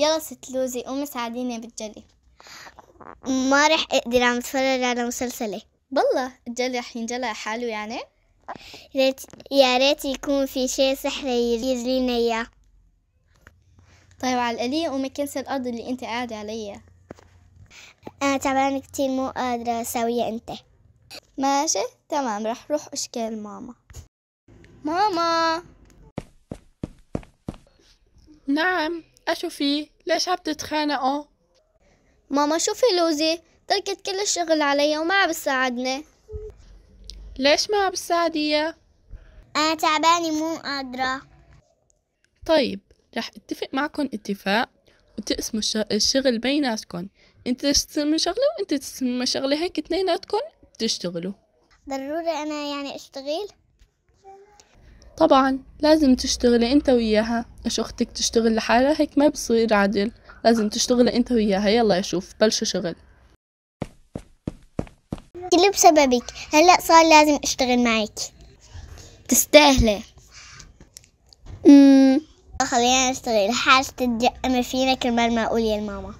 يلا ست لوزي قومي ساعديني بالجلي ما رح أقدر عم اتفرج على مسلسلي. بالله الجلي رح ينجلى حاله يعني؟ ريت يا ريت يكون في شيء سحري يجرينا إياه. طيب على القليل قومي كنسي الأرض اللي انت قاعدة عليها. أنا تعبانة كتير مو قادرة أسويها أنت. ماشي تمام رح روح أشكال ماما. ماما! نعم. أشو في ليش عم تتخانقوا ماما شوفي لوزي تركت كل الشغل علي وما عم بتساعدني. ليش ما عم بتساعديها؟ أنا تعبانة مو قادرة. طيب رح اتفق معكم اتفاق وتقسموا الش- الشغل بيناتكم انت تستلمي شغلة وانت تستلمي شغلة هيك اتنيناتكم بتشتغلوا ضروري أنا يعني أشتغل؟ طبعا لازم تشتغلي أنت وياها. إيش أختك تشتغل لحالها؟ هيك ما بصير عادل. لازم تشتغلي أنت وياها. يلا يا شوف بلشوا شغل. كله بسببك؟ هلأ صار لازم أشتغل معك. تستاهلي. امم خلينا نشتغل. حاجة تتجأمي فينا كرمال ما أقول يا الماما؟